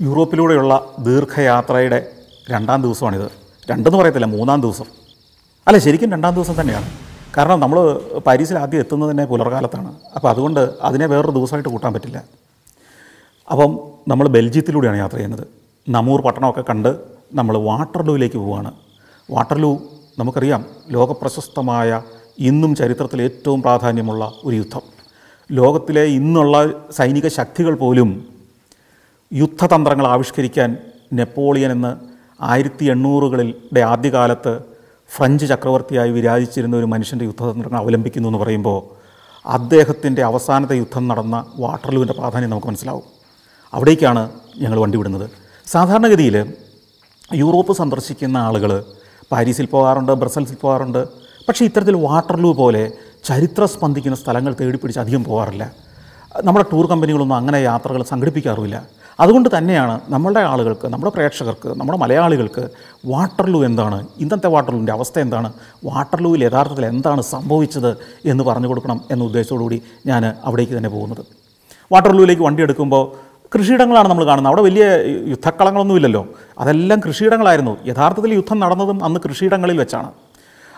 യൂറോപ്പിലൂടെയുള്ള ദീർഘയാത്രയുടെ രണ്ടാം ദിവസമാണിത്. രണ്ടെന്ന് പറയത്തില്ല മൂന്നാം ദിവസം. അല്ല ശരിക്കും രണ്ടാം ദിവസം തന്നെയാണ്. കാരണം നമ്മൾ പാരീസിൽ ആദ്യം എത്തുന്നത് തന്നെ പുലർകാലത്താണ്. അപ്പോൾ അതുകൊണ്ട് അതിനെ വേറൊരു ദിവസമായിട്ട് കൂട്ടാൻ പറ്റില്ല. അപ്പം നമ്മൾ ബെൽജിയത്തിലൂടെയാണ് യാത്ര ചെയ്യുന്നത്. നമൂർ പട്ടണമൊക്കെ കണ്ട് നമ്മൾ വാട്ടർലൂവിലേക്ക് പോവുകയാണ് വാട്ടർലൂ നമുക്കറിയാം ലോകപ്രശസ്തമായ ഇന്നും ചരിത്രത്തിൽ ഏറ്റവും പ്രാധാന്യമുള്ള ഒരു യുദ്ധം. ലോകത്തിലെ ഇന്നുള്ള സൈനിക ശക്തികൾ പോലും യുദ്ധതന്ത്രങ്ങൾ ആവിഷ്കരിക്കാൻ നെപ്പോളിയൻ എന്ന് ആയിരത്തി എണ്ണൂറുകളിലെ ആദ്യകാലത്ത് ഫ്രഞ്ച് ചക്രവർത്തിയായി വിരാജിച്ചിരുന്ന ഒരു മനുഷ്യന്റെ യുദ്ധതന്ത്രങ്ങൾ അവലംബിക്കുന്നു എന്ന് പറയുമ്പോൾ അദ്ദേഹത്തിന്റെ അവസാനത്തെ യുദ്ധം നടന്ന വാട്ടർലൂവിന്റെ പ്രാധാന്യം നമുക്ക് മനസ്സിലാവും. അവിടേക്കാണ് ഞങ്ങൾ വണ്ടി വിടുന്നത്. സാധാരണഗതിയിൽ യൂറോപ്പ് സന്ദർശിക്കുന്ന ആളുകൾ പാരീസിൽ പോകാറുണ്ട് ബ്രസൽസിൽ പോകാറുണ്ട്. പക്ഷേ ഇത്തരത്തിൽ വാട്ടർലൂ പോലെ ചരിത്ര സ്പന്ദിക്കുന്ന സ്ഥലങ്ങൾ തേടിപ്പിടിച്ച് അധികം പോകാറില്ല. നമ്മുടെ ടൂർ കമ്പനികളൊന്നും അങ്ങനെ യാത്രകൾ സംഘടിപ്പിക്കാറുമില്ല. അതുകൊണ്ട് തന്നെയാണ് നമ്മളുടെ ആളുകൾക്ക് നമ്മുടെ പ്രേക്ഷകർക്ക് നമ്മുടെ മലയാളികൾക്ക് വാട്ടർലൂ എന്താണ്? ഇന്നത്തെ വാട്ടർലൂവിന്റെ അവസ്ഥ എന്താണ്? വാട്ടർലൂവിൽ യഥാർത്ഥത്തിൽ എന്താണ് സംഭവിച്ചത് എന്ന് പറഞ്ഞു കൊടുക്കണം എന്ന ഉദ്ദേശത്തോടുകൂടി ഞാൻ അവിടേക്ക് തന്നെ പോകുന്നത്. വാട്ടർലൂവിലേക്ക് വണ്ടി എടുക്കുമ്പോൾ കൃഷിയിടങ്ങളാണ് നമ്മൾ കാണുന്നത്. അവിടെ വലിയ യുദ്ധക്കളങ്ങളൊന്നുമില്ലല്ലോ അതെല്ലാം കൃഷിയിടങ്ങളായിരുന്നു. യഥാർത്ഥത്തിൽ യുദ്ധം നടന്നതും അന്ന് കൃഷിയിടങ്ങളിൽ വെച്ചാണ്.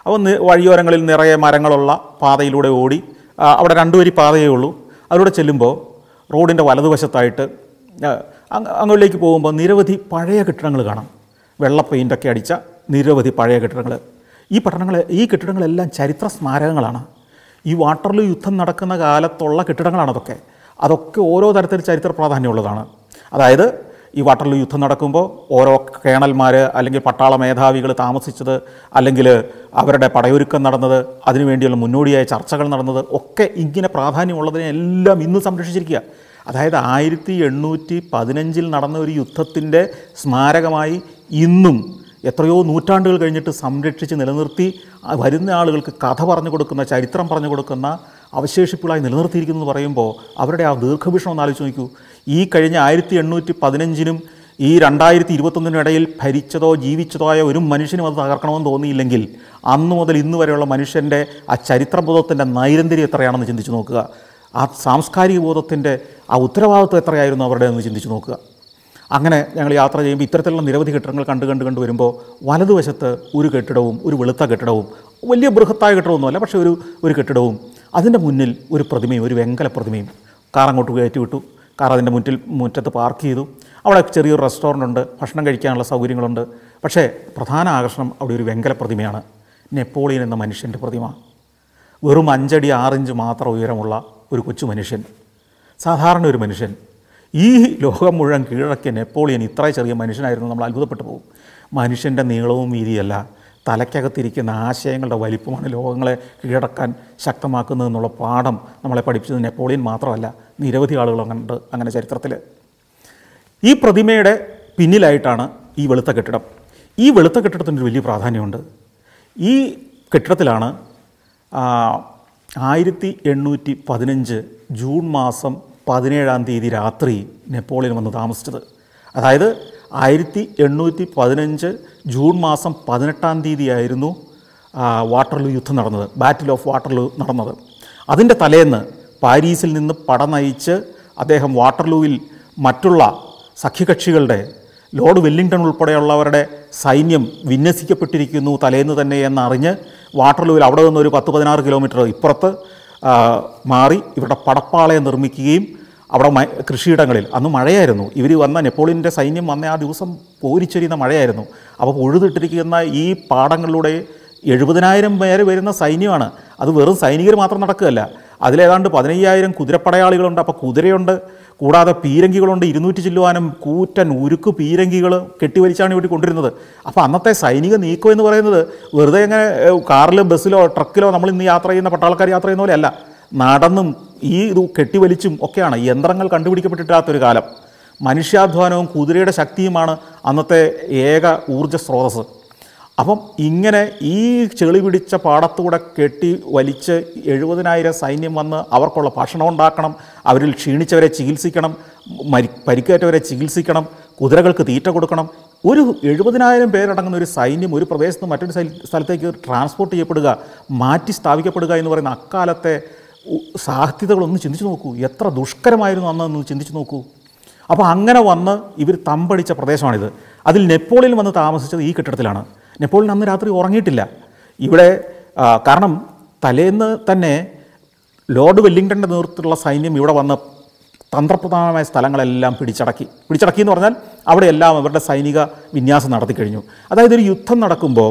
അപ്പോൾ വഴിയോരങ്ങളിൽ നിറയെ മരങ്ങളുള്ള പാതയിലൂടെ ഓടി അവിടെ രണ്ടുപേരി പാതയേ ഉള്ളൂ. അതിലൂടെ ചെല്ലുമ്പോൾ റോഡിന്റെ വലതുവശത്തായിട്ട് അങ്ങോട്ടേക്ക് പോകുമ്പോൾ നിരവധി പഴയ കെട്ടിടങ്ങൾ കാണാം. വെള്ള പെയിന്റൊക്കെ അടിച്ച നിരവധി പഴയ കെട്ടിടങ്ങൾ. ഈ പട്ടണങ്ങൾ ഈ കെട്ടിടങ്ങളെല്ലാം ചരിത്ര സ്മാരകങ്ങളാണ്. ഈ വാട്ടർലു യുദ്ധം നടക്കുന്ന കാലത്തുള്ള കെട്ടിടങ്ങളാണ് അതൊക്കെ. അതൊക്കെ ഓരോ തരത്തിൽ ചരിത്ര പ്രാധാന്യമുള്ളതാണ്. അതായത് ഈ വാട്ടർലു യുദ്ധം നടക്കുമ്പോൾ ഓരോ കേണൽമാർ അല്ലെങ്കിൽ പട്ടാള മേധാവികൾ താമസിച്ചത് അല്ലെങ്കിൽ അവരുടെ പടയൊരുക്കം നടന്നത് അതിനുവേണ്ടിയുള്ള മുന്നോടിയായ ചർച്ചകൾ നടന്നത് ഒക്കെ ഇങ്ങനെ പ്രാധാന്യമുള്ളതിനെ എല്ലാം ഇന്ന് സംരക്ഷിച്ചിരിക്കുക. അതായത് ആയിരത്തി എണ്ണൂറ്റി പതിനഞ്ചിൽ നടന്ന ഒരു യുദ്ധത്തിന്റെ സ്മാരകമായി ഇന്നും എത്രയോ നൂറ്റാണ്ടുകൾ കഴിഞ്ഞിട്ട് സംരക്ഷിച്ച് നിലനിർത്തി വരുന്ന ആളുകൾക്ക് കഥ പറഞ്ഞു കൊടുക്കുന്ന ചരിത്രം പറഞ്ഞു കൊടുക്കുന്ന അവശേഷിപ്പുകളായി നിലനിർത്തിയിരിക്കുന്നു എന്ന് പറയുമ്പോൾ അവരുടെ ആ ദീർഘവീക്ഷണം ഒന്ന് ആലോചിച്ച് നോക്കൂ. ഈ കഴിഞ്ഞ ആയിരത്തി എണ്ണൂറ്റി പതിനഞ്ചിനും ഈ രണ്ടായിരത്തി ഇരുപത്തൊന്നിനും ഇടയിൽ ഭരിച്ചതോ ജീവിച്ചതോ ആയ ഒരു മനുഷ്യനും അത് തകർക്കണമെന്ന് തോന്നിയില്ലെങ്കിൽ അന്നു മുതൽ ഇന്ന് വരെയുള്ള മനുഷ്യന്റെ ആ ചരിത്രബോധത്തിന്റെ നൈരന്തര്യം എത്രയാണെന്ന് ചിന്തിച്ച് നോക്കുക. ആ സാംസ്കാരിക ബോധത്തിന്റെ ആ ഉത്തരവാദിത്വം എത്രയായിരുന്നു അവരുടെ എന്ന് ചിന്തിച്ച് നോക്കുക. അങ്ങനെ ഞങ്ങൾ യാത്ര ചെയ്യുമ്പോൾ ഇത്തരത്തിലുള്ള നിരവധി കെട്ടിടങ്ങൾ കണ്ട് കണ്ട് കണ്ട് വരുമ്പോൾ വലതുവശത്ത് ഒരു കെട്ടിടവും ഒരു വെളുത്ത കെട്ടിടവും വലിയ ബൃഹത്തായ കെട്ടിടമൊന്നുമല്ല പക്ഷേ ഒരു ഒരു കെട്ടിടവും അതിന്റെ മുന്നിൽ ഒരു പ്രതിമയും ഒരു വെങ്കല പ്രതിമയും കാർ അങ്ങോട്ട് കയറ്റി വിട്ടു കാർ അതിന്റെ മുന്നിൽ മുറ്റത്ത് പാർക്ക് ചെയ്തു. അവിടെ ചെറിയൊരു റെസ്റ്റോറന്റ് ഉണ്ട് ഭക്ഷണം കഴിക്കാനുള്ള സൗകര്യങ്ങളുണ്ട്. പക്ഷേ പ്രധാന ആകർഷണം അവിടെ ഒരു വെങ്കല പ്രതിമയാണ് നെപ്പോളിയൻ എന്ന മനുഷ്യന്റെ പ്രതിമ. വെറും അഞ്ചടി ആറിഞ്ച് മാത്രം ഉയരമുള്ള ഒരു കൊച്ചു മനുഷ്യൻ. സാധാരണ ഒരു മനുഷ്യൻ. ഈ ലോകം മുഴുവൻ കീഴടക്കിയ നെപ്പോളിയൻ ഇത്ര ചെറിയ മനുഷ്യനായിരുന്നു നമ്മൾ അത്ഭുതപ്പെട്ടു പോകും. മനുഷ്യന്റെ നീളവും വീതിയല്ല തലയ്ക്കകത്തിരിക്കുന്ന ആശയങ്ങളുടെ വലിപ്പമാണ് ലോകങ്ങളെ കീഴടക്കാൻ ശക്തമാക്കുന്നതെന്നുള്ള പാഠം നമ്മളെ പഠിപ്പിച്ചത് നെപ്പോളിയൻ മാത്രമല്ല നിരവധി ആളുകൾ കണ്ട് അങ്ങനെ ചരിത്രത്തിൽ ഈ പ്രതിമയുടെ പിന്നിലായിട്ടാണ് ഈ വെളുത്ത കെട്ടിടം. ഈ വെളുത്ത കെട്ടിടത്തിന് ഒരു വലിയ പ്രാധാന്യമുണ്ട്. ഈ കെട്ടിടത്തിലാണ് ആയിരത്തി എണ്ണൂറ്റി പതിനഞ്ച് ജൂൺ മാസം പതിനേഴാം തീയതി രാത്രി നെപ്പോളിയൻ വന്ന് താമസിച്ചത്. അതായത് ആയിരത്തി എണ്ണൂറ്റി പതിനഞ്ച് ജൂൺ മാസം പതിനെട്ടാം തീയതിയായിരുന്നു വാട്ടർലൂ യുദ്ധം നടന്നത് ബാറ്റിൽ ഓഫ് വാട്ടർലൂ നടന്നത്. അതിന്റെ തലേന്ന് പാരീസിൽ നിന്ന് പട നയിച്ച് അദ്ദേഹം വാട്ടർലൂവിൽ മറ്റുള്ള സഖ്യകക്ഷികളുടെ ലോർഡ് വെല്ലിംഗ്ടൺ ഉൾപ്പെടെയുള്ളവരുടെ സൈന്യം വിന്യസിക്കപ്പെട്ടിരിക്കുന്നു തലേന്ന് തന്നെ എന്നറിഞ്ഞ് വാട്ടർലൂവിൽ അവിടെ നിന്ന് ഒരു പത്ത് പതിനാറ് കിലോമീറ്റർ ഇപ്പുറത്ത് മാറി ഇവരുടെ പടപ്പാളയം നിർമ്മിക്കുകയും അവിടെ കൃഷിയിടങ്ങളിൽ. അന്ന് മഴയായിരുന്നു. ഇവർ വന്ന നെപ്പോളിയന്റെ സൈന്യം വന്ന ആ ദിവസം പോരിച്ചൊരിയുന്ന മഴയായിരുന്നു. അപ്പോൾ ഉഴുതിട്ടിരിക്കുന്ന ഈ പാടങ്ങളിലൂടെ എഴുപതിനായിരം പേര് വരുന്ന സൈന്യമാണ്. അത് വെറും സൈനികർ മാത്രം നടക്കുകയല്ല. അതിലേതാണ്ട് പതിനയ്യായിരം കുതിരപ്പടയാളികളുണ്ട്. അപ്പോൾ കുതിരയുണ്ട്. കൂടാതെ പീരങ്കികളുണ്ട്. ഇരുന്നൂറ്റി ചില്ലുവാനും കൂറ്റൻ ഉരുക്ക് പീരങ്കികൾ കെട്ടിവലിച്ചാണ് ഇവിടെ കൊണ്ടിരുന്നത് അപ്പോൾ അന്നത്തെ സൈനിക നീക്കം എന്ന് പറയുന്നത് വെറുതെ ഇങ്ങനെ കാറിലോ ബസ്സിലോ ട്രക്കിലോ നമ്മൾ ഇന്ന് യാത്ര ചെയ്യുന്ന പട്ടാളക്കാർ യാത്ര ചെയ്യുന്ന പോലെയല്ല. നടന്നും ഈ ഇത് കെട്ടിവലിച്ചും ഒക്കെയാണ് യന്ത്രങ്ങൾ കണ്ടുപിടിക്കപ്പെട്ടിട്ടാത്തൊരു കാലം. മനുഷ്യാധ്വാനവും കുതിരയുടെ ശക്തിയുമാണ് അന്നത്തെ ഏക ഊർജ സ്രോതസ്സ്. അപ്പം ഇങ്ങനെ ഈ ചെളി പിടിച്ച പാടത്തൂടെ കെട്ടി വലിച്ച് എഴുപതിനായിരം സൈന്യം വന്ന് അവർക്കുള്ള ഭക്ഷണം ഉണ്ടാക്കണം അവരിൽ ക്ഷീണിച്ചവരെ ചികിത്സിക്കണം മരി പരിക്കേറ്റവരെ ചികിത്സിക്കണം കുതിരകൾക്ക് തീറ്റ കൊടുക്കണം. ഒരു എഴുപതിനായിരം പേരടങ്ങുന്ന ഒരു സൈന്യം ഒരു പ്രദേശത്ത് മറ്റൊരു സ്ഥല- സ്ഥലത്തേക്ക് ട്രാൻസ്പോർട്ട് ചെയ്യപ്പെടുക മാറ്റി സ്ഥാപിക്കപ്പെടുക എന്ന് പറയുന്ന അക്കാലത്തെ സാധ്യതകളൊന്ന് ചിന്തിച്ചു നോക്കൂ. എത്ര ദുഷ്കരമായിരുന്നു അന്ന് ചിന്തിച്ചു നോക്കൂ. അപ്പോൾ അങ്ങനെ വന്ന് ഇവർ തമ്പടിച്ച പ്രദേശമാണിത്. അതിൽ നെപ്പോളിയൻ വന്ന് താമസിച്ചത് ഈ കെട്ടിടത്തിലാണ്. നെപ്പോളിയൻ അന്ന് രാത്രി ഉറങ്ങിയിട്ടില്ല. ഇവിടെ കാരണം തലേന്ന് തന്നെ ലോർഡ് വെല്ലിംഗ്ടന്റെ നേതൃത്വത്തിലുള്ള സൈന്യം ഇവിടെ വന്ന് തന്ത്രപ്രധാനമായ സ്ഥലങ്ങളെല്ലാം പിടിച്ചടക്കി. പിടിച്ചടക്കി എന്ന് പറഞ്ഞാൽ അവിടെയെല്ലാം അവരുടെ സൈനിക വിന്യാസം നടത്തി കഴിഞ്ഞു. അതായത് ഒരു യുദ്ധം നടക്കുമ്പോൾ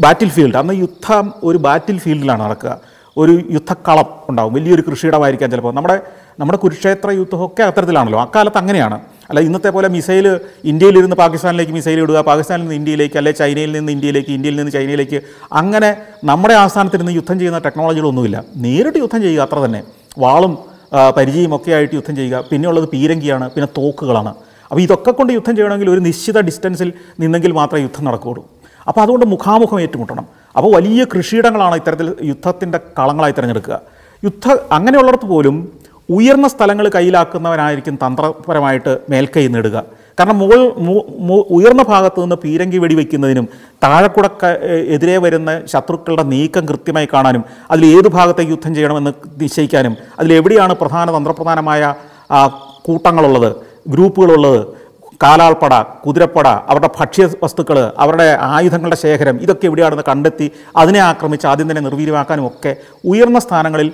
ബാറ്റിൽ ഫീൽഡ് അന്ന് യുദ്ധം ഒരു ബാറ്റിൽ ഫീൽഡിലാണ് നടക്കുക. ഒരു യുദ്ധക്കളം ഉണ്ടാകും വലിയൊരു കൃഷിയിടമായിരിക്കാം ചിലപ്പോൾ. നമ്മുടെ നമ്മുടെ കുരുക്ഷേത്ര യുദ്ധമൊക്കെ അത്തരത്തിലാണല്ലോ. അക്കാലത്ത് അങ്ങനെയാണ്. അല്ല ഇന്നത്തെ പോലെ മിസൈൽ ഇന്ത്യയിലിരുന്ന് പാകിസ്ഥാനിലേക്ക് മിസൈൽ ഇടുക പാകിസ്ഥാനിൽ നിന്ന് ഇന്ത്യയിലേക്ക് അല്ലെ ചൈനയിൽ നിന്ന് ഇന്ത്യയിലേക്ക് ഇന്ത്യയിൽ നിന്ന് ചൈനയിലേക്ക് അങ്ങനെ നമ്മുടെ ആസ്ഥാനത്തിരുന്ന് യുദ്ധം ചെയ്യുന്ന ടെക്നോളജികളൊന്നുമില്ല. നേരിട്ട് യുദ്ധം ചെയ്യുക അത്ര തന്നെ. വാളും ആ, പരിചയം ഒക്കെ ആയിട്ട് യുദ്ധം ചെയ്യുക. പിന്നെ ഉള്ളത് പീരങ്കിയാണ് പിന്നെ തോക്കുകളാണ്. അപ്പോൾ ഇതൊക്കെ കൊണ്ട് യുദ്ധം ചെയ്യണമെങ്കിൽ ഒരു നിശ്ചിത ഡിസ്റ്റൻസിൽ നിന്നെങ്കിൽ മാത്രമേ യുദ്ധം നടക്കുകയുള്ളൂ. അപ്പോൾ അതുകൊണ്ട് മുഖാമുഖം ഏറ്റുമുട്ടണം. അപ്പോൾ വലിയ കൃഷിയിടങ്ങളാണ് ഇത്തരത്തിൽ യുദ്ധത്തിന്റെ കളങ്ങളായി തിരഞ്ഞെടുക്കുക. യുദ്ധ അങ്ങനെയുള്ളിടത്ത് പോലും ഉയർന്ന സ്ഥലങ്ങൾ കയ്യിലാക്കുന്നവനായിരിക്കും തന്ത്രപരമായിട്ട് മേൽക്കൈ നേടുക. കാരണം മുകൾ ഉയർന്ന ഭാഗത്തു നിന്ന് പീരങ്കി വെടിവെക്കുന്നതിനും താഴെക്കൂടെ എതിരെ വരുന്ന ശത്രുക്കളുടെ നീക്കം കൃത്യമായി കാണാനും അതിൽ ഏത് ഭാഗത്തേക്ക് യുദ്ധം ചെയ്യണമെന്ന് നിശ്ചയിക്കാനും അതിലെവിടെയാണ് പ്രധാന തന്ത്രപ്രധാനമായ കൂട്ടങ്ങളുള്ളത് ഗ്രൂപ്പുകളുള്ളത് കാലാൾപ്പട കുതിരപ്പട അവരുടെ ഭക്ഷ്യ വസ്തുക്കൾ അവരുടെ ആയുധങ്ങളുടെ ശേഖരം ഇതൊക്കെ എവിടെയാണെന്ന് കണ്ടെത്തി അതിനെ ആക്രമിച്ച് ആദ്യം തന്നെ നിർവീര്യമാക്കാനും ഒക്കെ ഉയർന്ന സ്ഥാനങ്ങളിൽ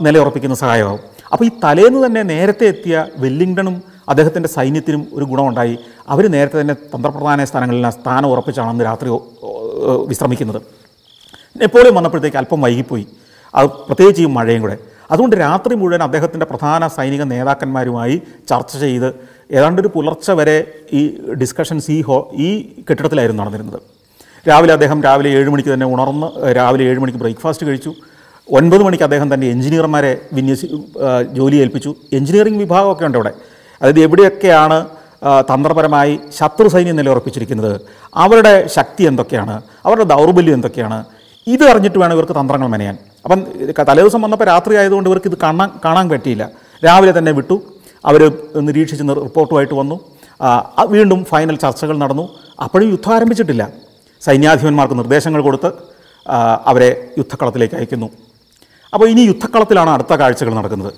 നിലയുറപ്പിക്കുന്ന സഹായമാകും അപ്പോൾ ഈ തലേന്ന് തന്നെ നേരത്തെ എത്തിയ വെല്ലിംഗ്ടണും അദ്ദേഹത്തിന്റെ സൈന്യത്തിനും ഒരു ഗുണമുണ്ടായി. അവർ നേരത്തെ തന്നെ തന്ത്രപ്രധാന സ്ഥാനങ്ങളിൽ സ്ഥാനം ഉറപ്പിച്ചാണ് അന്ന് രാത്രി വിശ്രമിക്കുന്നത്. നെപ്പോളിയൻ വന്നപ്പോഴത്തേക്ക് അല്പം വൈകിപ്പോയി. അത് പ്രത്യേകിച്ച് ഈ മഴയും കൂടെ. അതുകൊണ്ട് രാത്രി മുഴുവൻ അദ്ദേഹത്തിന്റെ പ്രധാന സൈനിക നേതാക്കന്മാരുമായി ചർച്ച ചെയ്ത് ഏതാണ്ട് ഒരു പുലർച്ചെ വരെ ഈ ഡിസ്കഷൻസ് ഈ ഹോ ഈ കെട്ടിടത്തിലായിരുന്നു നടന്നിരുന്നത്. രാവിലെ അദ്ദേഹം രാവിലെ ഏഴ് മണിക്ക് തന്നെ ഉണർന്ന് രാവിലെ ഏഴ് മണിക്ക് ബ്രേക്ക്ഫാസ്റ്റ് കഴിച്ചു. ഒൻപത് മണിക്ക് അദ്ദേഹം തന്റെ എഞ്ചിനീയർമാരെ വിന്യസി ജോലി ഏൽപ്പിച്ചു. എഞ്ചിനീയറിംഗ് വിഭാഗമൊക്കെ ഉണ്ട് അവിടെ അതായത് എവിടെയൊക്കെയാണ് തന്ത്രപരമായി ശത്രു സൈന്യം നിലയുറപ്പിച്ചിരിക്കുന്നത്? അവരുടെ ശക്തി എന്തൊക്കെയാണ്? അവരുടെ ദൗർബല്യം എന്തൊക്കെയാണ്? ഇത് അറിഞ്ഞിട്ട് വേണം ഇവർക്ക് തന്ത്രങ്ങൾ മെനയാൻ. അപ്പം തലേദിവസം വന്നപ്പോൾ രാത്രി ആയതുകൊണ്ട് ഇവർക്ക് ഇത് കാണാൻ കാണാൻ പറ്റിയില്ല. രാവിലെ തന്നെ വിട്ടു. അവർ നിരീക്ഷിച്ച് റിപ്പോർട്ടുമായിട്ട് വന്നു. വീണ്ടും ഫൈനൽ ചർച്ചകൾ നടന്നു. അപ്പോഴും യുദ്ധം ആരംഭിച്ചിട്ടില്ല. സൈന്യാധിപന്മാർക്ക് നിർദ്ദേശങ്ങൾ കൊടുത്ത് അവരെ യുദ്ധക്കളത്തിലേക്ക് അയക്കുന്നു. അപ്പോൾ ഇനി യുദ്ധക്കളത്തിലാണ് അടുത്ത കാഴ്ചകൾ നടക്കുന്നത്.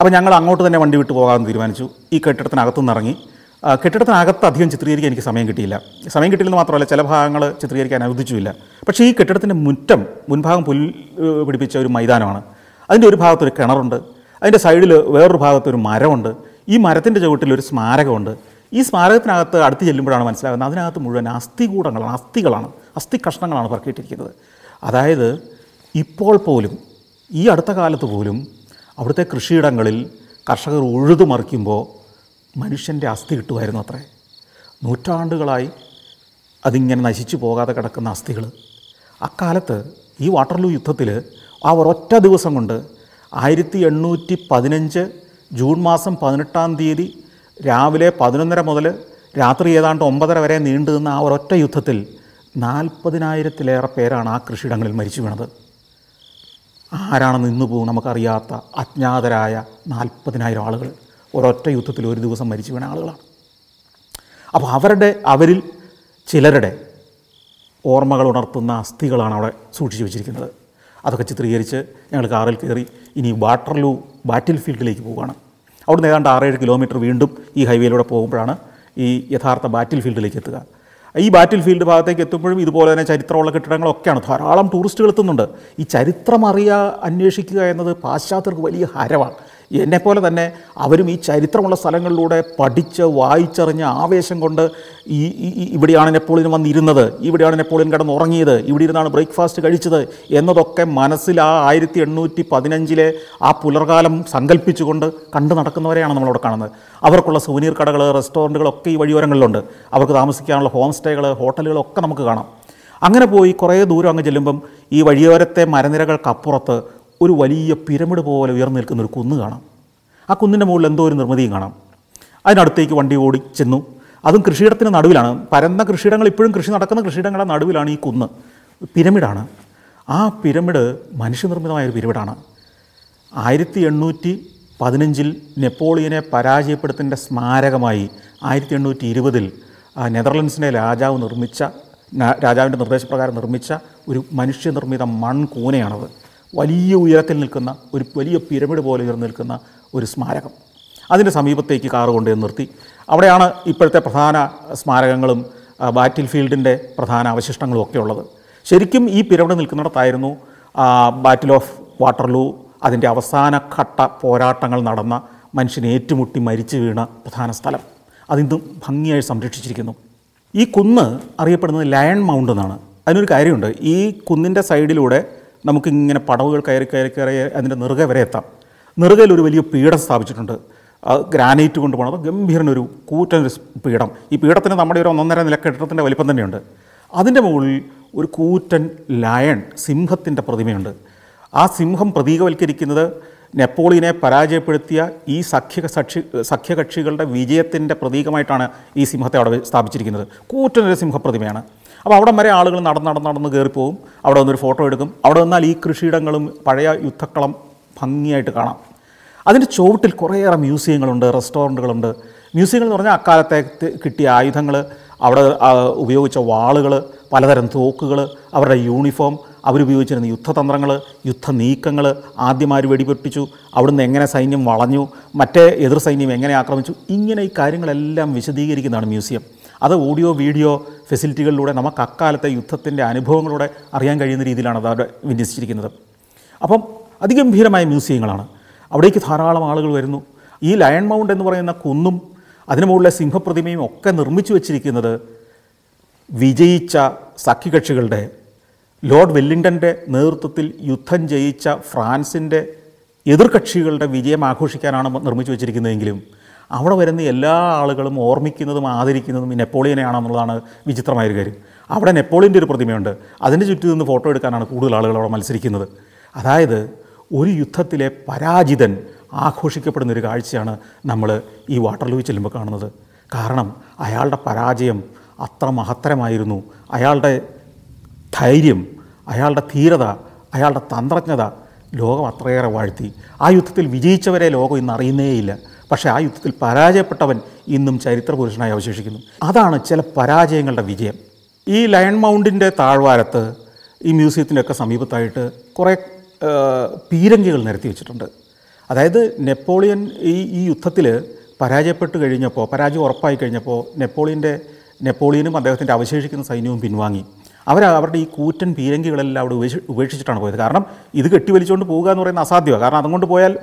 അപ്പോൾ ഞങ്ങൾ അങ്ങോട്ട് തന്നെ വണ്ടി വിട്ട് പോകാമെന്ന് തീരുമാനിച്ചു. ഈ കെട്ടിടത്തിനകത്തു നിന്നിറങ്ങി ആ, കെട്ടിടത്തിനകത്ത് അധികം ചിത്രീകരിക്കാൻ എനിക്ക് സമയം കിട്ടിയില്ല. സമയം കിട്ടിയില്ലെന്ന് മാത്രമല്ല ചില ഭാഗങ്ങൾ ചിത്രീകരിക്കാൻ അനുവദിച്ചുമില്ല. പക്ഷേ ഈ കെട്ടിടത്തിന്റെ മുറ്റം മുൻഭാഗം പുൽ പിടിപ്പിച്ച ഒരു മൈതാനമാണ്. അതിന്റെ ഒരു ഭാഗത്തൊരു കിണറുണ്ട്. അതിന്റെ സൈഡിൽ വേറൊരു ഭാഗത്തൊരു മരമുണ്ട്. ഈ മരത്തിന്റെ ചുവട്ടിൽ ഒരു സ്മാരകമുണ്ട്. ഈ സ്മാരകത്തിനകത്ത് അടുത്ത് ചെല്ലുമ്പോഴാണ് മനസ്സിലാകുന്നത് അതിനകത്ത് മുഴുവൻ അസ്ഥികൂടങ്ങളാണ് അസ്ഥികളാണ് അസ്ഥി കഷ്ണങ്ങളാണ് പറക്കിയിട്ടിരിക്കുന്നത്. അതായത് ഇപ്പോൾ പോലും ഈ അടുത്ത കാലത്ത് പോലും അവിടുത്തെ കൃഷിയിടങ്ങളിൽ കർഷകർ ഉഴുതുമറിക്കുമ്പോൾ മനുഷ്യന്റെ അസ്ഥി കിട്ടുമായിരുന്നു അത്രേ. നൂറ്റാണ്ടുകളായി അതിങ്ങനെ നശിച്ചു പോകാതെ കിടക്കുന്ന അസ്ഥികൾ. അക്കാലത്ത് ഈ വാട്ടർലൂ യുദ്ധത്തിൽ ആ ഒരൊറ്റ ദിവസം കൊണ്ട് ആയിരത്തി എണ്ണൂറ്റി പതിനഞ്ച് ജൂൺ മാസം പതിനെട്ടാം തീയതി രാവിലെ പതിനൊന്നര മുതൽ രാത്രി ഏതാണ്ട് ഒമ്പതര വരെ നീണ്ടു നിന്ന ആ ഒരൊറ്റ യുദ്ധത്തിൽ നാൽപ്പതിനായിരത്തിലേറെ പേരാണ് ആ കൃഷിയിടങ്ങളിൽ മരിച്ചു വീണത്. ആരാണെന്ന് ഇന്ന് പോകും നമുക്കറിയാത്ത അജ്ഞാതരായ നാൽപ്പതിനായിരം ആളുകൾ ഒരൊറ്റ യുദ്ധത്തിൽ ഒരു ദിവസം മരിച്ചു വീണ ആളുകളാണ്. അപ്പോൾ അവരുടെ അവരിൽ ചിലരുടെ ഓർമ്മകൾ ഉണർത്തുന്ന അസ്ഥികളാണ് അവിടെ സൂക്ഷിച്ചു വെച്ചിരിക്കുന്നത്. അതൊക്കെ ചിത്രീകരിച്ച് ഞങ്ങൾ കാറിൽ കയറി ഇനി വാട്ടർലൂ ബാറ്റിൽ ഫീൽഡിലേക്ക് പോവുകയാണ്. അവിടുന്ന് ഏതാണ്ട് ആറേഴ് കിലോമീറ്റർ വീണ്ടും ഈ ഹൈവേയിലൂടെ പോകുമ്പോഴാണ് ഈ യഥാർത്ഥ ബാറ്റിൽ ഫീൽഡിലേക്ക് എത്തുക. ഈ ബാറ്റിൽ ഫീൽഡ് ഭാഗത്തേക്ക് എത്തുമ്പോഴും ഇതുപോലെ തന്നെ ചരിത്രമുള്ള കെട്ടിടങ്ങളൊക്കെയാണ്. ധാരാളം ടൂറിസ്റ്റുകൾ എത്തുന്നുണ്ട്. ഈ ചരിത്രം അറിയുക അന്വേഷിക്കുക എന്നത് പാശ്ചാത്യർക്ക് വലിയ ഹരമാണ്. എന്നെപ്പോലെ തന്നെ അവരും ഈ ചരിത്രമുള്ള സ്ഥലങ്ങളിലൂടെ പഠിച്ച് വായിച്ചറിഞ്ഞ ആവേശം കൊണ്ട് ഈ ഇവിടെയാണ് നെപ്പോളിയൻ വന്നിരുന്നത് ഇവിടെയാണ് നെപ്പോളിയൻ കിടന്നുറങ്ങിയത് ഇവിടെ ഇരുന്നാണ് ബ്രേക്ക്ഫാസ്റ്റ് കഴിച്ചത് എന്നതൊക്കെ മനസ്സിൽ ആ ആയിരത്തി എണ്ണൂറ്റി പതിനഞ്ചിലെ ആ പുലർകാലം സങ്കല്പിച്ചുകൊണ്ട് കണ്ടു നടക്കുന്നവരെയാണ് നമ്മളവിടെ കാണുന്നത്. അവർക്കുള്ള സുവനീർ കടകൾ റെസ്റ്റോറന്റുകളൊക്കെ ഈ വഴിയോരങ്ങളിലുണ്ട്. അവർക്ക് താമസിക്കാനുള്ള ഹോം സ്റ്റേകൾ ഹോട്ടലുകളൊക്കെ നമുക്ക് കാണാം. അങ്ങനെ പോയി കുറേ ദൂരം അങ്ങ് ചെല്ലുമ്പം ഈ വഴിയോരത്തെ മരനിരകൾക്കപ്പുറത്ത് ഒരു വലിയ പിരമിഡ് പോലെ ഉയർന്നു നിൽക്കുന്ന ഒരു കുന്ന് കാണാം. ആ കുന്നിന്റെ മുകളിൽ എന്തോ ഒരു നിർമ്മിതിയും കാണാം. അതിനടുത്തേക്ക് വണ്ടി ഓടി ചെന്നു. അതും കൃഷിയിടത്തിന് നടുവിലാണ്. പരന്ന കൃഷിയിടങ്ങൾ ഇപ്പോഴും കൃഷി നടക്കുന്ന കൃഷിയിടങ്ങളുടെ നടുവിലാണ് ഈ കുന്ന്. പിരമിഡാണ്. ആ പിരമിഡ് മനുഷ്യനിർമ്മിതമായ ഒരു പിരമിഡാണ്. ആയിരത്തി എണ്ണൂറ്റി പതിനഞ്ചിൽ നെപ്പോളിയനെ പരാജയപ്പെടുത്തേണ്ട സ്മാരകമായി ആയിരത്തി എണ്ണൂറ്റി ഇരുപതിൽ നെതർലൻഡ്സിനെ രാജാവ് നിർമ്മിച്ച രാജാവിന്റെ നിർദ്ദേശപ്രകാരം നിർമ്മിച്ച ഒരു മനുഷ്യനിർമ്മിത മൺകൂനയാണത്. വലിയ ഉയരത്തിൽ നിൽക്കുന്ന ഒരു വലിയ പിരമിഡ് പോലെ ഉയർന്നു നിൽക്കുന്ന ഒരു സ്മാരകം. അതിന്റെ സമീപത്തേക്ക് കാറ് കൊണ്ടുവന്ന് നിർത്തി. അവിടെയാണ് ഇപ്പോഴത്തെ പ്രധാന സ്മാരകങ്ങളും ബാറ്റിൽ ഫീൽഡിന്റെ പ്രധാന അവശിഷ്ടങ്ങളും ഒക്കെ ഉള്ളത്. ശരിക്കും ഈ പിരമിഡ് നിൽക്കുന്നിടത്തായിരുന്നു ബാറ്റിൽ ഓഫ് വാട്ടർലൂ അതിന്റെ അവസാന ഘട്ട പോരാട്ടങ്ങൾ നടന്ന മനുഷ്യൻ ഏറ്റുമുട്ടി മരിച്ചു വീണ പ്രധാന സ്ഥലം. അതിന്നും ഭംഗിയായി സംരക്ഷിച്ചിരിക്കുന്നു. ഈ കുന്ന് അറിയപ്പെടുന്നത് ലയൺ മൗണ്ട് എന്നാണ്. അതിനൊരു കാര്യമുണ്ട് ഈ കുന്നിന്റെ സൈഡിലൂടെ നമുക്ക് ഇങ്ങനെ പടവുകൾ കയറി കയറി കയറി അതിന്റെ നെറുകെ വരെ എത്താം. നെറുകയിൽ ഒരു വലിയ പീഠം സ്ഥാപിച്ചിട്ടുണ്ട്. ഗ്രാനൈറ്റ് കൊണ്ട് അത് ഗംഭീരനൊരു കൂറ്റനൊരു പീഠം. ഈ പീഠത്തിന് നമ്മുടെ ഒരു ഒന്നൊന്നര നില കെട്ടിടത്തിന്റെ വലിപ്പം തന്നെയുണ്ട്. അതിന്റെ മുകളിൽ ഒരു കൂറ്റൻ ലയൺ സിംഹത്തിന്റെ പ്രതിമയുണ്ട്. ആ സിംഹം പ്രതീകവൽക്കരിക്കുന്നത് നെപ്പോളിയനെ പരാജയപ്പെടുത്തിയ ഈ സഖ്യ സക്ഷി സഖ്യകക്ഷികളുടെ വിജയത്തിന്റെ പ്രതീകമായിട്ടാണ് ഈ സിംഹത്തെ അവിടെ സ്ഥാപിച്ചിരിക്കുന്നത്. കൂറ്റനൊരു സിംഹപ്രതിമയാണ്. അപ്പോൾ അവിടം വരെ ആളുകൾ നടന്ന് നടന്ന് നടന്ന് കയറിപ്പോവും അവിടെ വന്നൊരു ഫോട്ടോ എടുക്കും. അവിടെ വന്നാൽ ഈ കൃഷിയിടങ്ങളും പഴയ യുദ്ധക്കളം ഭംഗിയായിട്ട് കാണാം. അതിന്റെ ചുവട്ടിൽ കുറേയേറെ മ്യൂസിയങ്ങളുണ്ട് റെസ്റ്റോറന്റുകളുണ്ട്. മ്യൂസിയങ്ങൾ എന്ന് പറഞ്ഞാൽ അക്കാലത്തെ കിട്ടിയ ആയുധങ്ങൾ അവിടെ ഉപയോഗിച്ച വാളുകൾ പലതരം തോക്കുകൾ അവരുടെ യൂണിഫോം അവരുപയോഗിച്ചിരുന്ന യുദ്ധതന്ത്രങ്ങൾ യുദ്ധ നീക്കങ്ങൾ ആദ്യമാര് വെടിപൊട്ടിച്ചു. അവിടുന്ന് എങ്ങനെ സൈന്യം വളഞ്ഞു മറ്റേ എതിർ സൈന്യം എങ്ങനെ ആക്രമിച്ചു ഇങ്ങനെ ഈ കാര്യങ്ങളെല്ലാം വിശദീകരിക്കുന്നതാണ് മ്യൂസിയം. അത് ഓഡിയോ വീഡിയോ ഫെസിലിറ്റികളിലൂടെ നമുക്ക് അക്കാലത്തെ യുദ്ധത്തിന്റെ അനുഭവങ്ങളോടെ അറിയാൻ കഴിയുന്ന രീതിയിലാണ് അത് അവിടെ വിന്യസിച്ചിരിക്കുന്നത്. അപ്പം അതിഗംഭീരമായ മ്യൂസിയങ്ങളാണ്. അവിടേക്ക് ധാരാളം ആളുകൾ വരുന്നു. ഈ ലയൺ മൗണ്ട് എന്ന് പറയുന്ന കുന്നും അതിനു മുകളിലെ സിംഹപ്രതിമയും ഒക്കെ നിർമ്മിച്ചു വച്ചിരിക്കുന്നത് വിജയിച്ച സഖ്യകക്ഷികളുടെ ലോർഡ് വെല്ലിംഗ്ടന്റെ നേതൃത്വത്തിൽ യുദ്ധം ജയിച്ച ഫ്രാൻസിന്റെ എതിർകക്ഷികളുടെ വിജയം ആഘോഷിക്കാനാണ് നിർമ്മിച്ചു വച്ചിരിക്കുന്നതെങ്കിലും അവിടെ വരുന്ന എല്ലാ ആളുകളും ഓർമ്മിക്കുന്നതും ആദരിക്കുന്നതും ഈ നെപ്പോളിയനെയാണെന്നുള്ളതാണ് വിചിത്രമായൊരു കാര്യം. അവിടെ നെപ്പോളിയന്റെ ഒരു പ്രതിമയുണ്ട്. അതിന്റെ ചുറ്റും നിന്ന് ഫോട്ടോ എടുക്കാനാണ് കൂടുതൽ ആളുകൾ അവിടെ മത്സരിക്കുന്നത്. അതായത് ഒരു യുദ്ധത്തിലെ പരാജിതൻ ആഘോഷിക്കപ്പെടുന്ന ഒരു കാഴ്ചയാണ് നമ്മൾ ഈ വാട്ടർലൂയിൽ ചെല്ലുമ്പോൾ കാണുന്നത്. കാരണം അയാളുടെ പരാജയം അത്ര മഹത്തരമായിരുന്നു. അയാളുടെ ധൈര്യം അയാളുടെ ധീരത അയാളുടെ തന്ത്രജ്ഞത ലോകം അത്രയേറെ വാഴ്ത്തി. ആ യുദ്ധത്തിൽ വിജയിച്ചവരെ ലോകം ഇന്ന് അറിയുന്നേയില്ല. പക്ഷേ ആ യുദ്ധത്തിൽ പരാജയപ്പെട്ടവൻ ഇന്നും ചരിത്ര പുരുഷനായി അവശേഷിക്കുന്നു. അതാണ് ചില പരാജയങ്ങളുടെ വിജയം. ഈ ലയൺ മൗണ്ടിന്റെ താഴ്വാരത്ത് ഈ മ്യൂസിയത്തിന്റെയൊക്കെ സമീപത്തായിട്ട് കുറേ പീരങ്കികൾ നിരത്തി വെച്ചിട്ടുണ്ട്. അതായത് നെപ്പോളിയൻ ഈ ഈ യുദ്ധത്തിൽ പരാജയപ്പെട്ട് കഴിഞ്ഞപ്പോൾ പരാജയം ഉറപ്പായി കഴിഞ്ഞപ്പോൾ നെപ്പോളിയന്റെ നെപ്പോളിയനും അദ്ദേഹത്തിന്റെ അവശേഷിക്കുന്ന സൈന്യവും പിൻവാങ്ങി. അവർ അവരുടെ ഈ കൂറ്റൻ പീരങ്കികളെല്ലാം അവിടെ ഉപേക്ഷി ഉപേക്ഷിച്ചിട്ടാണ് പോയത്. കാരണം ഇത് കെട്ടിവലിച്ചുകൊണ്ട് പോവുക എന്ന് പറയുന്നത് അസാധ്യമാണ്. കാരണം അതുകൊണ്ട് പോയാൽ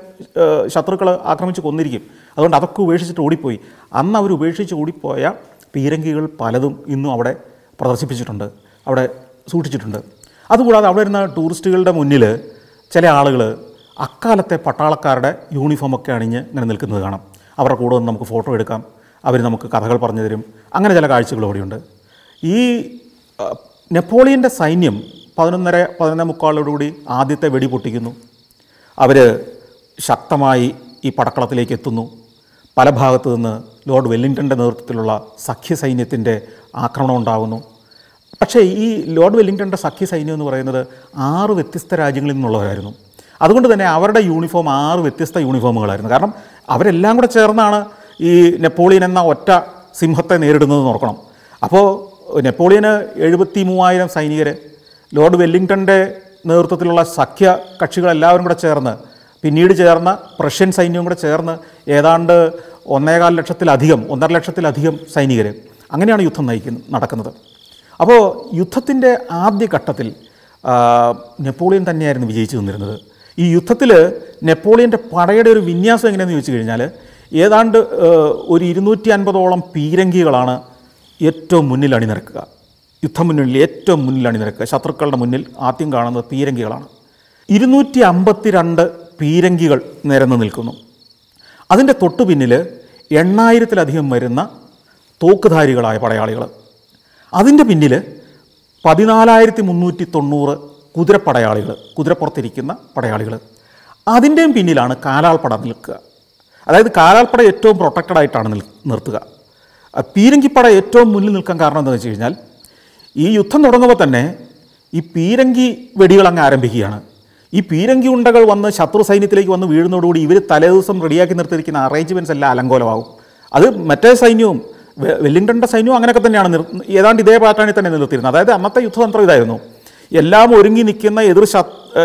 ശത്രുക്കൾ ആക്രമിച്ച് കൊന്നിരിക്കും. അതുകൊണ്ട് അതൊക്കെ ഉപേക്ഷിച്ചിട്ട് ഓടിപ്പോയി. അന്ന് അവർ ഉപേക്ഷിച്ച് ഓടിപ്പോയ പീരങ്കികൾ പലതും ഇന്നും അവിടെ പ്രദർശിപ്പിച്ചിട്ടുണ്ട്. അവിടെ സൂക്ഷിച്ചിട്ടുണ്ട്. അതുകൂടാതെ അവിടെ വരുന്ന ടൂറിസ്റ്റുകളുടെ മുന്നിൽ ചില ആളുകൾ അക്കാലത്തെ പട്ടാളക്കാരുടെ യൂണിഫോമൊക്കെ അണിഞ്ഞ് ഇങ്ങനെ നിൽക്കുന്നത് കാണാം. അവരുടെ കൂടെ വന്ന് നമുക്ക് ഫോട്ടോ എടുക്കാം. അവർ നമുക്ക് കഥകൾ പറഞ്ഞു തരും. അങ്ങനെ ചില കാഴ്ചകൾ അവിടെയുണ്ട്. ഈ നെപ്പോളിയന്റെ സൈന്യം പതിനൊന്നര പതിനൊന്നര മുക്കാലോടുകൂടി ആദ്യത്തെ വെടി പൊട്ടിക്കുന്നു. അവർ ശക്തമായി ഈ പടക്കളത്തിലേക്ക് എത്തുന്നു. പല ഭാഗത്തു നിന്ന് ലോർഡ് വെല്ലിംഗ്ടന്റെ നേതൃത്വത്തിലുള്ള സഖ്യ സഖ്യസൈന്യത്തിന്റെ ആക്രമണം ഉണ്ടാകുന്നു പക്ഷേ ഈ ലോർഡ് വെല്ലിംഗ്ടന്റെ സഖ്യ സൈന്യം എന്ന് പറയുന്നത് ആറ് വ്യത്യസ്ത രാജ്യങ്ങളിൽ നിന്നുള്ളവരായിരുന്നു. അതുകൊണ്ട് തന്നെ അവരുടെ യൂണിഫോം ആറ് വ്യത്യസ്ത യൂണിഫോമുകളായിരുന്നു. കാരണം അവരെല്ലാം കൂടെ ചേർന്നാണ് ഈ നെപ്പോളിയൻ എന്ന ഒറ്റ സിംഹത്തെ നേരിടുന്നത് നോക്കണം അപ്പോൾ നെപ്പോളിയന് എഴുപത്തി മൂവായിരം സൈനികരെ ലോർഡ് വെല്ലിംഗ്ടന്റെ നേതൃത്വത്തിലുള്ള സഖ്യ കക്ഷികളെല്ലാവരും കൂടെ ചേർന്ന് പിന്നീട് ചേർന്ന പ്രഷ്യൻ സൈന്യവും കൂടെ ചേർന്ന് ഏതാണ്ട് ഒന്നേകാൽ ലക്ഷത്തിലധികം ഒന്നര ലക്ഷത്തിലധികം സൈനികർ അങ്ങനെയാണ് യുദ്ധം നയിക്കുന്നത് നടക്കുന്നത്. അപ്പോൾ യുദ്ധത്തിന്റെ ആദ്യ ഘട്ടത്തിൽ നെപ്പോളിയൻ തന്നെയായിരുന്നു വിജയിച്ചു നിന്നിരുന്നത്. ഈ യുദ്ധത്തിൽ നെപ്പോളിയന്റെ പടയുടെ ഒരു വിന്യാസം എങ്ങനെയെന്ന് ചോദിച്ചു കഴിഞ്ഞാൽ ഏതാണ്ട് ഒരു ഇരുന്നൂറ്റി അൻപതോളം പീരങ്കികളാണ് ഏറ്റവും മുന്നിൽ അണിനിരക്കുക. യുദ്ധം മുന്നിൽ ഏറ്റവും മുന്നിൽ അണിനിരക്കുക. ശത്രുക്കളുടെ മുന്നിൽ ആദ്യം കാണുന്നത് പീരങ്കികളാണ്. ഇരുന്നൂറ്റി അമ്പത്തിരണ്ട് പീരങ്കികൾ നിരന്ന് നിൽക്കുന്നു. അതിന്റെ തൊട്ടു പിന്നിൽ എണ്ണായിരത്തിലധികം വരുന്ന തോക്കുധാരികളായ പടയാളികൾ അതിന്റെ പിന്നിൽ പതിനാലായിരത്തി മുന്നൂറ്റി തൊണ്ണൂറ് കുതിരപ്പടയാളികൾ കുതിരപ്പുറത്തിരിക്കുന്ന പടയാളികൾ അതിന്റെയും പിന്നിലാണ് കാലാൾപ്പട നിൽക്കുക. അതായത് കാലാൾപ്പട ഏറ്റവും പ്രൊട്ടക്റ്റഡായിട്ടാണ് നിൽ നിർത്തുക. പീരങ്കിപ്പട ഏറ്റവും മുന്നിൽ നിൽക്കാൻ കാരണം എന്താണെന്ന് വെച്ച് കഴിഞ്ഞാൽ ഈ യുദ്ധം തുടങ്ങുമ്പോൾ തന്നെ ഈ പീരങ്കി വെടികൾ അങ്ങ് ആരംഭിക്കുകയാണ്. ഈ പീരങ്കി ഉണ്ടകൾ വന്ന് ശത്രു സൈന്യത്തിലേക്ക് വന്ന് വീഴുന്നതോടുകൂടി ഇവർ തലേദിവസം റെഡിയാക്കി നിർത്തിയിരിക്കുന്ന അറേഞ്ച്മെന്റ്സ് എല്ലാം അലങ്കോലമാകും അത് മറ്റേ സൈന്യവും വെ- വെല്ലിംഗ്ടന്റെ സൈന്യവും അങ്ങനെയൊക്കെ തന്നെയാണ് ഏതാണ്ട് ഇതേ പാറ്റേണിൽ തന്നെ നിർത്തിയിരുന്നത് അതായത് അന്നത്തെ യുദ്ധതന്ത്രം ഇതായിരുന്നു. എല്ലാം ഒരുങ്ങി നിൽക്കുന്ന എതിർ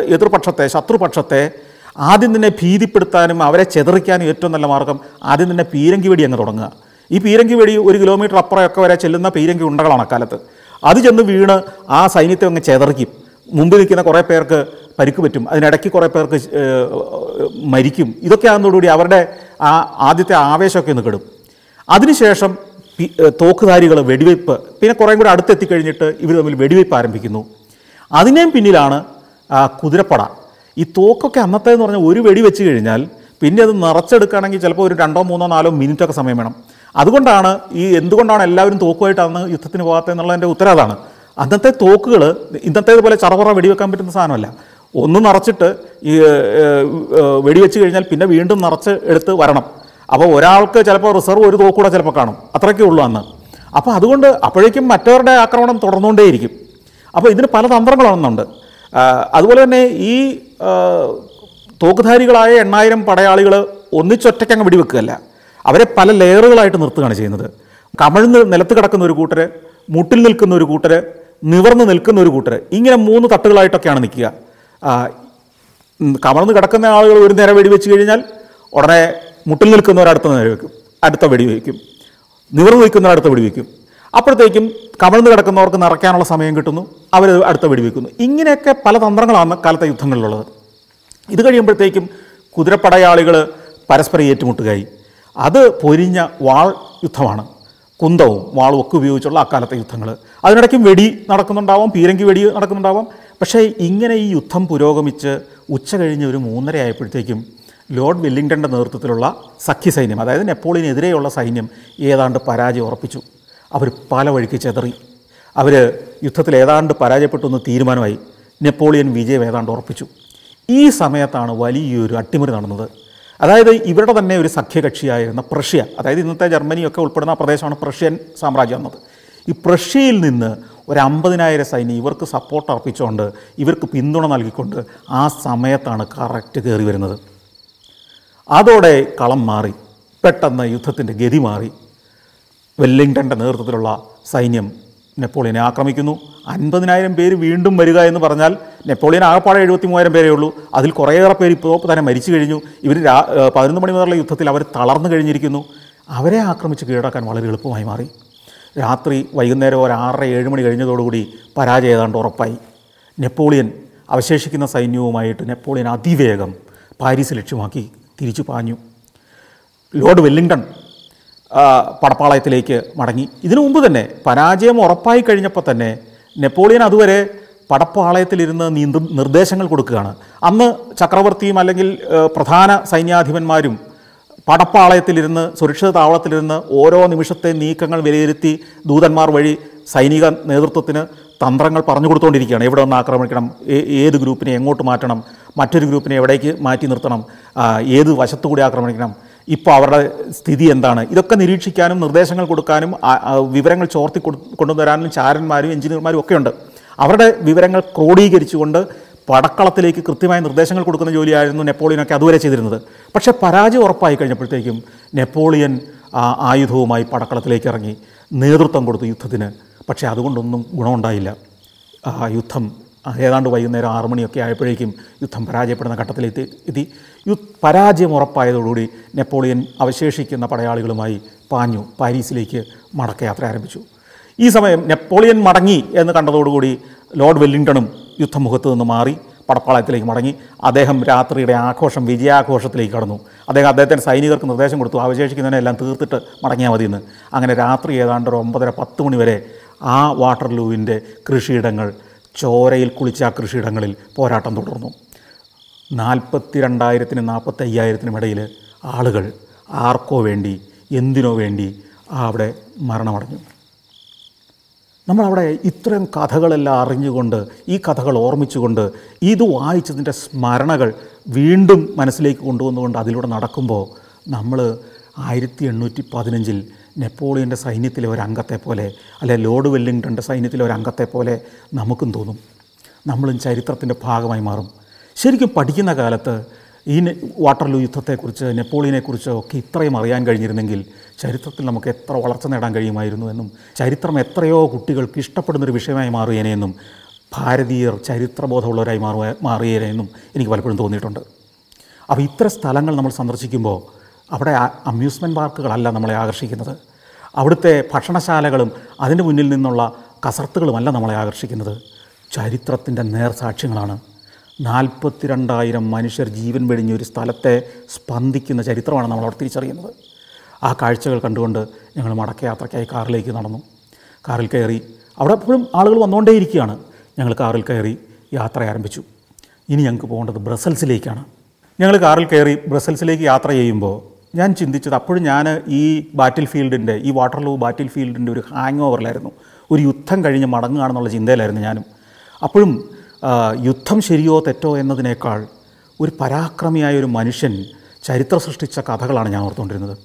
എതിർപക്ഷത്തെ ശത്രുപക്ഷത്തെ ആദ്യം തന്നെ ഭീതിപ്പെടുത്താനും അവരെ ചെതറിക്കാനും ഏറ്റവും നല്ല മാർഗം ആദ്യം തന്നെ പീരങ്കി വെടി അങ്ങ് തുടങ്ങുക. ഈ പീരങ്കി വെടി ഒരു കിലോമീറ്റർ അപ്പുറമൊക്കെ വരെ ചെല്ലുന്ന പീരങ്കി ഉണ്ടകളാണ് അക്കാലത്ത്. അത് ചെന്ന് വീണ് ആ സൈന്യത്തെ അങ്ങ് ചെതറിക്കും. മുമ്പിൽ നിൽക്കുന്ന കുറേ പേർക്ക് പരിക്ക് പറ്റും. അതിനിടയ്ക്ക് കുറേ പേർക്ക് മരിക്കും. ഇതൊക്കെ ആകുന്നതോടുകൂടി അവരുടെ ആ ആദ്യത്തെ ആവേശമൊക്കെ ഒന്ന് കെടും. അതിനുശേഷം തോക്കുധാരികൾ വെടിവയ്പ്പ് പിന്നെ കുറേ കൂടെ അടുത്തെത്തിക്കഴിഞ്ഞിട്ട് ഇവർ തമ്മിൽ വെടിവെപ്പ് ആരംഭിക്കുന്നു. അതിനേം പിന്നിലാണ് കുതിരപ്പട. ഈ തോക്കൊക്കെ അന്നത്തെ എന്ന് പറഞ്ഞാൽ ഒരു വെടി വെച്ച് കഴിഞ്ഞാൽ പിന്നെ അത് നിറച്ചെടുക്കുകയാണെങ്കിൽ ചിലപ്പോൾ ഒരു രണ്ടോ മൂന്നോ നാലോ മിനിറ്റൊക്കെ സമയം വേണം. അതുകൊണ്ടാണ് ഈ എന്തുകൊണ്ടാണ് എല്ലാവരും തോക്കുമായിട്ടാണ് യുദ്ധത്തിന് പോകാത്തത് എന്നുള്ളതിന്റെ ഉത്തരം അതാണ്. അന്നത്തെ തോക്കുകൾ ഇന്നത്തേതുപോലെ ചറപറ വെടിവെക്കാൻ പറ്റുന്ന സാധനമല്ല. ഒന്ന് നിറച്ചിട്ട് ഈ വെടിവെച്ച് കഴിഞ്ഞാൽ പിന്നെ വീണ്ടും നിറച്ച് എടുത്ത് വരണം. അപ്പോൾ ഒരാൾക്ക് ചിലപ്പോൾ റിസർവ് ഒരു തോക്കൂടെ ചിലപ്പോൾ കാണും. അത്രയ്ക്കേ ഉള്ളൂ അന്ന്. അപ്പോൾ അതുകൊണ്ട് അപ്പോഴേക്കും മറ്റവരുടെ ആക്രമണം തുടർന്നുകൊണ്ടേയിരിക്കും. അപ്പോൾ ഇതിന് പല തന്ത്രങ്ങളാണെന്നുണ്ട്. അതുപോലെ തന്നെ ഈ തോക്കുധാരികളായ എണ്ണായിരം പടയാളികൾ ഒന്നിച്ചൊറ്റയ്ക്കങ്ങ് വെടിവെക്കുകയല്ല. അവരെ പല ലെയറുകളായിട്ട് നിർത്തുകയാണ് ചെയ്യുന്നത്. കമഴ്ന്ന് നിലത്ത് കിടക്കുന്ന ഒരു കൂട്ടർ മുട്ടിൽ നിൽക്കുന്ന ഒരു കൂട്ടർ നിവർന്ന് നിൽക്കുന്ന ഒരു കൂട്ടർ ഇങ്ങനെ മൂന്ന് തട്ടുകളായിട്ടൊക്കെയാണ് നിൽക്കുക. കമർന്ന് കിടക്കുന്ന ആളുകൾ ഒരു നേരം വെടിവെച്ച് കഴിഞ്ഞാൽ ഉടനെ മുട്ടിൽ നിൽക്കുന്നവർ അടുത്ത നേരം വെക്കും അടുത്ത വെടിവെക്കും നിവർന്ന് നിൽക്കുന്നവർ അടുത്ത വെടിവെക്കും അപ്പോഴത്തേക്കും കമഴ്ന്ന് കിടക്കുന്നവർക്ക് നിറയ്ക്കാനുള്ള സമയം കിട്ടുന്നു അവർ അടുത്ത വെടിവെക്കുന്നു ഇങ്ങനെയൊക്കെ പല തന്ത്രങ്ങളാണ് കാലത്തെ യുദ്ധങ്ങളിലുള്ളത്. ഇത് കഴിയുമ്പോഴത്തേക്കും കുതിരപ്പടയാളികൾ പരസ്പരം ഏറ്റുമുട്ടുകയായി. അത് പൊരിഞ്ഞ വാൾ യുദ്ധമാണ്. കുന്തവും വാളും ഒക്കെ ഉപയോഗിച്ചുള്ള അക്കാലത്തെ യുദ്ധങ്ങൾ അതിനിടയ്ക്കും വെടി നടക്കുന്നുണ്ടാവാം പീരങ്കി വെടി നടക്കുന്നുണ്ടാവാം. പക്ഷേ ഇങ്ങനെ ഈ യുദ്ധം പുരോഗമിച്ച് ഉച്ച കഴിഞ്ഞ് ഒരു മൂന്നര ആയപ്പോഴത്തേക്കും ലോർഡ് വെല്ലിംഗ്ടന്റെ നേതൃത്വത്തിലുള്ള സഖ്യസൈന്യം അതായത് നെപ്പോളിയനെതിരെയുള്ള സൈന്യം ഏതാണ്ട് പരാജയം ഉറപ്പിച്ചു. അവർ പല വഴിക്ക് ചെതറി. അവർ യുദ്ധത്തിൽ ഏതാണ്ട് പരാജയപ്പെട്ടു എന്ന് തീരുമാനമായി നെപ്പോളിയൻ വിജയം ഏതാണ്ട് ഉറപ്പിച്ചു. ഈ സമയത്താണ് വലിയൊരു അട്ടിമറി നടന്നത്. അതായത് ഇവരുടെ തന്നെ ഒരു സഖ്യകക്ഷിയായിരുന്ന പ്രഷ്യ അതായത് ഇന്നത്തെ ജർമ്മനിയൊക്കെ ഉൾപ്പെടുന്ന പ്രദേശമാണ് പ്രഷ്യൻ സാമ്രാജ്യം എന്നത്. ഈ പ്രഷ്യയിൽ നിന്ന് ഒരു അമ്പതിനായിരം സൈന്യം ഇവർക്ക് സപ്പോർട്ട് അർപ്പിച്ചുകൊണ്ട് ഇവർക്ക് പിന്തുണ നൽകിക്കൊണ്ട് ആ സമയത്താണ് കറക്റ്റ് കയറി വരുന്നത്. അതോടെ കളം മാറി പെട്ടെന്ന് യുദ്ധത്തിന്റെ ഗതി മാറി. വെല്ലിംഗ്ടന്റെ നേതൃത്വത്തിലുള്ള സൈന്യം നെപ്പോളിയനെ ആക്രമിക്കുന്നു. അൻപതിനായിരം പേര് വീണ്ടും വരിക എന്ന് പറഞ്ഞാൽ നെപ്പോളിയൻ ആകപ്പാടെ എഴുപത്തി മൂവായിരം പേരേ ഉള്ളൂ. അതിൽ കുറേയേറെ പേര് ഇപ്പോൾ തന്നെ മരിച്ചു കഴിഞ്ഞു. ഇവർ രാ പതിനൊന്ന് മണി മുതലുള്ള യുദ്ധത്തിൽ അവർ തളർന്നു കഴിഞ്ഞിരിക്കുന്നു. അവരെ ആക്രമിച്ച് കീഴടക്കാൻ വളരെ എളുപ്പമായി മാറി. രാത്രി വൈകുന്നേരം ഒരു ആറര ഏഴ് മണി കഴിഞ്ഞതോടുകൂടി പരാജയം ഏതാണ്ട് ഉറപ്പായി. നെപ്പോളിയൻ അവശേഷിക്കുന്ന സൈന്യവുമായിട്ട് നെപ്പോളിയൻ അതിവേഗം പാരീസ് ലക്ഷ്യമാക്കി തിരിച്ചു പാഞ്ഞു. ലോർഡ് വെല്ലിംഗ്ടൺ പടപ്പാളയത്തിലേക്ക് മടങ്ങി. ഇതിനു മുമ്പ് തന്നെ പരാജയം ഉറപ്പായി കഴിഞ്ഞപ്പോൾ തന്നെ നെപ്പോളിയൻ അതുവരെ പടപ്പാളയത്തിലിരുന്ന് നീന്തു നിർദ്ദേശങ്ങൾ കൊടുക്കുകയാണ്. അന്ന് ചക്രവർത്തിയും അല്ലെങ്കിൽ പ്രധാന സൈന്യാധിപന്മാരും പടപ്പാളയത്തിലിരുന്ന് സുരക്ഷിത താവളത്തിലിരുന്ന് ഓരോ നിമിഷത്തെ നീക്കങ്ങൾ വിലയിരുത്തി ദൂതന്മാർ വഴി സൈനിക നേതൃത്വത്തിന് തന്ത്രങ്ങൾ പറഞ്ഞു കൊടുത്തുകൊണ്ടിരിക്കുകയാണ് എവിടെ ഒന്ന് ആക്രമിക്കണം ഏത് ഗ്രൂപ്പിനെ എങ്ങോട്ട് മാറ്റണം മറ്റൊരു ഗ്രൂപ്പിനെ എവിടേക്ക് മാറ്റി നിർത്തണം ഏത് വശത്തുകൂടി ആക്രമിക്കണം. ഇപ്പോൾ അവരുടെ സ്ഥിതി എന്താണ്? ഇതൊക്കെ നിരീക്ഷിക്കാനും നിർദ്ദേശങ്ങൾ കൊടുക്കാനും വിവരങ്ങൾ ചോർത്തി കൊണ്ടുവരാനും ചാരന്മാരും എഞ്ചിനീയർമാരും ഒക്കെ ഉണ്ട് അവരുടെ വിവരങ്ങൾ ക്രോഡീകരിച്ചുകൊണ്ട് പടക്കളത്തിലേക്ക് കൃത്യമായ നിർദ്ദേശങ്ങൾ കൊടുക്കുന്ന ജോലിയായിരുന്നു നെപ്പോളിയനൊക്കെ അതുവരെ ചെയ്തിരുന്നത്. പക്ഷേ പരാജയം ഉറപ്പായി കഴിഞ്ഞപ്പോഴത്തേക്കും നെപ്പോളിയൻ ആയുധവുമായി പടക്കളത്തിലേക്ക് ഇറങ്ങി നേതൃത്വം കൊടുത്തു യുദ്ധത്തിന്. പക്ഷേ അതുകൊണ്ടൊന്നും ഗുണമുണ്ടായില്ല. യുദ്ധം ഏതാണ്ട് വൈകുന്നേരം ആറുമണിയൊക്കെ ആയപ്പോഴേക്കും യുദ്ധം പരാജയപ്പെടുന്ന ഘട്ടത്തിലെത്തി എത്തി. പരാജയം ഉറപ്പായതോടുകൂടി നെപ്പോളിയൻ അവശേഷിക്കുന്ന പടയാളികളുമായി പാഞ്ഞു പാരീസിലേക്ക് മടക്കയാത്ര ആരംഭിച്ചു. ഈ സമയം നെപ്പോളിയൻ മടങ്ങി എന്ന് കണ്ടതോടുകൂടി ലോർഡ് വെല്ലിംഗ്ടണും യുദ്ധമുഖത്ത് നിന്ന് മാറി പടപ്പാളയത്തിലേക്ക് മടങ്ങി. അദ്ദേഹം രാത്രിയുടെ ആഘോഷം വിജയാഘോഷത്തിലേക്ക് കടന്നു. അദ്ദേഹം അദ്ദേഹത്തിന്റെ സൈനികർക്ക് നിർദ്ദേശം കൊടുത്തു അവശേഷിക്കുന്നതിനെല്ലാം തീർത്തിട്ട് മടങ്ങിയാൽ മതിയെന്ന്. അങ്ങനെ രാത്രി ഏതാണ്ട് ഒരു ഒമ്പതര പത്ത് മണി വരെ ആ വാട്ടർലൂവിന്റെ കൃഷിയിടങ്ങൾ ചോരയിൽ കുളിച്ച കൃഷിയിടങ്ങളിൽ പോരാട്ടം തുടർന്നു. നാൽപ്പത്തി രണ്ടായിരത്തിനും നാൽപ്പത്തി അയ്യായിരത്തിനും ഇടയിൽ ആളുകൾ ആർക്കോ വേണ്ടി എന്തിനോ വേണ്ടി അവിടെ മരണമടഞ്ഞു. നമ്മളവിടെ ഇത്രയും കഥകളെല്ലാം അറിഞ്ഞുകൊണ്ട് ഈ കഥകൾ ഓർമ്മിച്ചുകൊണ്ട് ഇത് വായിച്ചതിന്റെ സ്മരണകൾ വീണ്ടും മനസ്സിലേക്ക് കൊണ്ടുവന്നുകൊണ്ട് അതിലൂടെ നടക്കുമ്പോൾ നമ്മൾ ആയിരത്തി എണ്ണൂറ്റി പതിനഞ്ചിൽ നെപ്പോളിയന്റെ സൈന്യത്തിലെ ഒരു അംഗത്തെ പോലെ അല്ലെ ലോർഡ് വെല്ലിംഗ്ടന്റെ സൈന്യത്തിലെ ഒരു അംഗത്തെ പോലെ നമുക്കും തോന്നും. നമ്മളും ചരിത്രത്തിന്റെ ഭാഗമായി മാറും. ശരിക്കും പഠിക്കുന്ന കാലത്ത് ഈ വാട്ടർലൂ യുദ്ധത്തെക്കുറിച്ച് നെപ്പോളിയനെക്കുറിച്ച് ഒക്കെ ഇത്രയും അറിയാൻ കഴിഞ്ഞിരുന്നെങ്കിൽ ചരിത്രത്തിൽ നമുക്ക് എത്ര വളർച്ച നേടാൻ കഴിയുമായിരുന്നു എന്നും ചരിത്രം എത്രയോ കുട്ടികൾക്ക് ഇഷ്ടപ്പെടുന്നൊരു വിഷയമായി മാറിയേനെയെന്നും ഭാരതീയർ ചരിത്രബോധമുള്ളവരായി മാറുക മാറിയേനെയെന്നും എനിക്ക് പലപ്പോഴും തോന്നിയിട്ടുണ്ട്. അപ്പോൾ ഇത്ര സ്ഥലങ്ങൾ നമ്മൾ സന്ദർശിക്കുമ്പോൾ അവിടെ അമ്യൂസ്മെന്റ് പാർക്കുകളല്ല നമ്മളെ ആകർഷിക്കുന്നത്. അവിടുത്തെ ഭക്ഷണശാലകളും അതിന്റെ മുന്നിൽ നിന്നുള്ള കസർത്തുകളുമല്ല നമ്മളെ ആകർഷിക്കുന്നത്. ചരിത്രത്തിന്റെ നേർസാക്ഷ്യങ്ങളാണ്. നാൽപ്പത്തിരണ്ടായിരം മനുഷ്യർ ജീവൻ വെടിഞ്ഞ ഒരു സ്ഥലത്തെ സ്പന്ദിക്കുന്ന ചരിത്രമാണ് നമ്മൾ അവിടെ തിരിച്ചറിയുന്നത്. ആ കാഴ്ചകൾ കണ്ടുകൊണ്ട് ഞങ്ങൾ മടക്കയാത്രയ്ക്കായി കാറിലേക്ക് നടന്നു. കാറിൽ കയറി അവിടെ എപ്പോഴും ആളുകൾ വന്നുകൊണ്ടേയിരിക്കുകയാണ്. ഞങ്ങൾ കാറിൽ കയറി യാത്ര ആരംഭിച്ചു. ഇനി ഞങ്ങൾക്ക് പോകേണ്ടത് ബ്രസൽസിലേക്കാണ്. ഞങ്ങൾ കാറിൽ കയറി ബ്രസൽസിലേക്ക് യാത്ര ചെയ്യുമ്പോൾ ഞാൻ ചിന്തിച്ചത് അപ്പോഴും ഞാൻ ഈ ബാറ്റിൽ ഫീൽഡിന്റെ ഈ വാട്ടർലൂ ബാറ്റിൽ ഫീൽഡിന്റെ ഒരു ഹാങ് ഓവറിലായിരുന്നു. ഒരു യുദ്ധം കഴിഞ്ഞ് മടങ്ങുകയാണെന്നുള്ള ചിന്തയിലായിരുന്നു ഞാനും. അപ്പോഴും യുദ്ധം ശരിയോ തെറ്റോ എന്നതിനേക്കാൾ ഒരു പരാക്രമിയായ ഒരു മനുഷ്യൻ ചരിത്രം സൃഷ്ടിച്ച കഥകളാണ് ഞാൻ ഓർത്തുകൊണ്ടിരുന്നത്.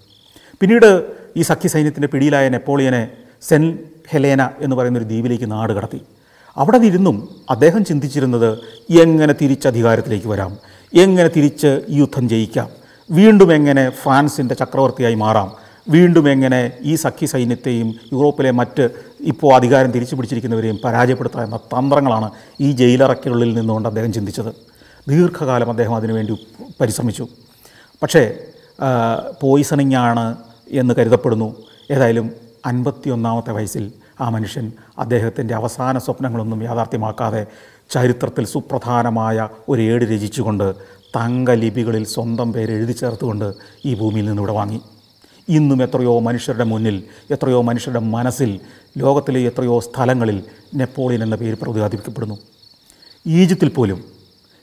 പിന്നീട് ഈ സഖ്യ സൈന്യത്തിന്റെ പിടിയിലായ നെപ്പോളിയനെ സെൻ ഹെലേന എന്ന് പറയുന്ന ഒരു ദ്വീപിലേക്ക് നാട് കടത്തി. അവിടെ നിന്നും അദ്ദേഹം ചിന്തിച്ചിരുന്നത് എങ്ങനെ തിരിച്ച് അധികാരത്തിലേക്ക് വരാം എങ്ങനെ തിരിച്ച് യുദ്ധം ജയിക്കാം വീണ്ടും എങ്ങനെ ഫ്രാൻസിന്റെ ചക്രവർത്തിയായി മാറാം വീണ്ടും എങ്ങനെ ഈ സഖ്യ സൈന്യത്തെയും യൂറോപ്പിലെ മറ്റ് ഇപ്പോൾ അധികാരം തിരിച്ചു പിടിച്ചിരിക്കുന്നവരെയും പരാജയപ്പെടുത്താൻ എന്ന തന്ത്രങ്ങളാണ് ഈ ജയിലറയ്ക്കുള്ളിൽ നിന്നുകൊണ്ട് അദ്ദേഹം ചിന്തിച്ചത്. ദീർഘകാലം അദ്ദേഹം അതിനുവേണ്ടി പരിശ്രമിച്ചു. പക്ഷേ പോയിസണിങ് ആണ് എന്ന് കരുതപ്പെടുന്നു. ഏതായാലും അൻപത്തിയൊന്നാമത്തെ വയസ്സിൽ ആ മനുഷ്യൻ അദ്ദേഹത്തിന്റെ അവസാന സ്വപ്നങ്ങളൊന്നും യാഥാർത്ഥ്യമാക്കാതെ ചരിത്രത്തിൽ സുപ്രധാനമായ ഒരു ഏട് രചിച്ചുകൊണ്ട് തങ്കലിപികളിൽ സ്വന്തം പേര് എഴുതി ചേർത്തുകൊണ്ട് ഈ ഭൂമിയിൽ നിന്നിവിടെ വാങ്ങി. ഇന്നും എത്രയോ മനുഷ്യരുടെ മുന്നിൽ എത്രയോ മനുഷ്യരുടെ മനസ്സിൽ ലോകത്തിലെ എത്രയോ സ്ഥലങ്ങളിൽ നെപ്പോളിയൻ എന്ന പേര് പ്രതിപാദിക്കപ്പെടുന്നു. ഈജിപ്തിൽ പോലും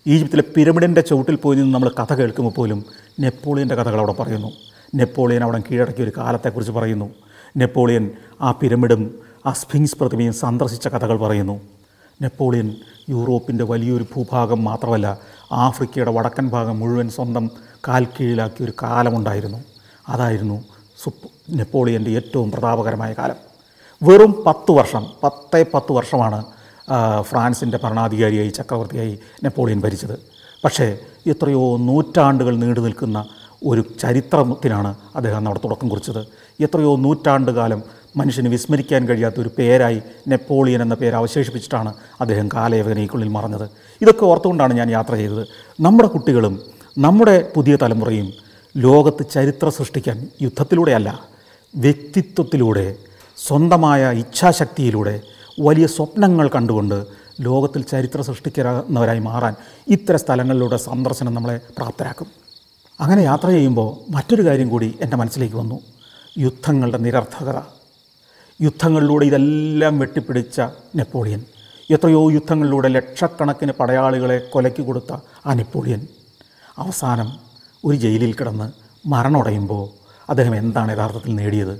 ഈജിപ്തിലെ പിരമിഡിന്റെ ചുവട്ടിൽ പോയി നിന്ന് നമ്മൾ കഥ കേൾക്കുമ്പോൾ പോലും നെപ്പോളിയന്റെ കഥകൾ അവിടെ പറയുന്നു. നെപ്പോളിയൻ അവിടെ കീഴടക്കിയ ഒരു കാലത്തെക്കുറിച്ച് പറയുന്നു. നെപ്പോളിയൻ ആ പിരമിഡും ആ സ്ഫിങ്സ് പ്രതിമയും സന്ദർശിച്ച കഥകൾ പറയുന്നു. നെപ്പോളിയൻ യൂറോപ്പിന്റെ വലിയൊരു ഭൂഭാഗം മാത്രമല്ല ആഫ്രിക്കയുടെ വടക്കൻ ഭാഗം മുഴുവൻ സ്വന്തം കാൽ കീഴിലാക്കിയ ഒരു കാലമുണ്ടായിരുന്നു. അതായിരുന്നു നെപ്പോളിയന്റെ ഏറ്റവും പ്രതാപകരമായ കാലം. വെറും പത്ത് വർഷം പത്തേ പത്ത് വർഷമാണ് ഫ്രാൻസിന്റെ ഭരണാധികാരിയായി ചക്രവർത്തിയായി നെപ്പോളിയൻ ഭരിച്ചത്. പക്ഷേ എത്രയോ നൂറ്റാണ്ടുകൾ നീണ്ടു നിൽക്കുന്ന ഒരു ചരിത്രത്തിനാണ് അദ്ദേഹം നമ്മുടെ തുടക്കം കുറിച്ചത്. എത്രയോ നൂറ്റാണ്ട് കാലം മനുഷ്യന് വിസ്മരിക്കാൻ കഴിയാത്ത ഒരു പേരായി നെപ്പോളിയൻ എന്ന പേര് അവശേഷിപ്പിച്ചിട്ടാണ് അദ്ദേഹം കാലയവനയ്ക്കുള്ളിൽ മറഞ്ഞത്. ഇതൊക്കെ ഓർത്തുകൊണ്ടാണ് ഞാൻ യാത്ര ചെയ്തത്. നമ്മുടെ കുട്ടികളും നമ്മുടെ പുതിയ തലമുറയും ലോകത്ത് ചരിത്രം സൃഷ്ടിക്കാൻ യുദ്ധത്തിലൂടെയല്ല വ്യക്തിത്വത്തിലൂടെ സ്വന്തമായ ഇച്ഛാശക്തിയിലൂടെ വലിയ സ്വപ്നങ്ങൾ കണ്ടുകൊണ്ട് ലോകത്തിൽ ചരിത്ര സൃഷ്ടിക്കുന്നവരായി മാറാൻ ഇത്തരം സ്ഥലങ്ങളിലൂടെ സന്ദർശനം നമ്മളെ പ്രാപ്തരാക്കും. അങ്ങനെ യാത്ര ചെയ്യുമ്പോൾ മറ്റൊരു കാര്യം കൂടി എന്റെ മനസ്സിലേക്ക് വന്നു. യുദ്ധങ്ങളുടെ നിരർത്ഥകത. യുദ്ധങ്ങളിലൂടെ ഇതെല്ലാം വെട്ടിപ്പിടിച്ച നെപ്പോളിയൻ. എത്രയോ യുദ്ധങ്ങളിലൂടെ ലക്ഷക്കണക്കിന് പടയാളികളെ കൊലയ്ക്ക് കൊടുത്ത ആ നെപ്പോളിയൻ. അവസാനം ഒരു ജയിലിൽ കിടന്ന് മരണമടയുമ്പോൾ അദ്ദേഹം എന്താണ് യഥാർത്ഥത്തിൽ നേടിയത്?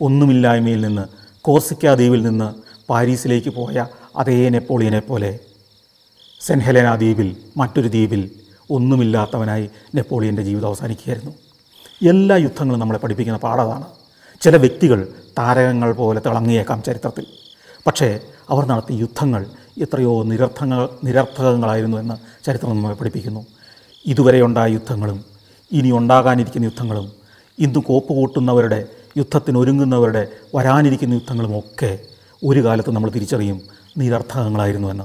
ഒന്നുമില്ലായ്മയിൽ നിന്ന് കോർസിക്ക ദ്വീപിൽ നിന്ന് പാരീസിലേക്ക് പോയ അതേ നെപ്പോളിയനെ പോലെ സെന്റ് ദ്വീപിൽ മറ്റൊരു ദ്വീപിൽ ഒന്നുമില്ലാത്തവനായി നെപ്പോളിയന്റെ ജീവിതം അവസാനിക്കുകയായിരുന്നു. എല്ലാ യുദ്ധങ്ങളും നമ്മളെ പഠിപ്പിക്കുന്ന പാഠമാണ് ചില വ്യക്തികൾ താരകങ്ങൾ പോലെ തിളങ്ങിയേക്കാം ചരിത്രത്തിൽ. പക്ഷേ അവർ നടത്തിയ യുദ്ധങ്ങൾ എത്രയോ നിരർത്ഥങ്ങൾ നിരർത്ഥകങ്ങളായിരുന്നു എന്ന് ചരിത്രം നമ്മെ പഠിപ്പിക്കുന്നു. ഇതുവരെ ഉണ്ടായ യുദ്ധങ്ങളും ഇനി ഉണ്ടാകാനിരിക്കുന്ന യുദ്ധങ്ങളും ഇന്ന് കോപ്പ് കൂട്ടുന്നവരുടെ യുദ്ധത്തിന് ഒരുങ്ങുന്നവരുടെ വരാനിരിക്കുന്ന യുദ്ധങ്ങളും ഒക്കെ ഒരു കാലത്ത് നമ്മൾ തിരിച്ചറിയും നിരർത്ഥകങ്ങളായിരുന്നുവെന്ന്.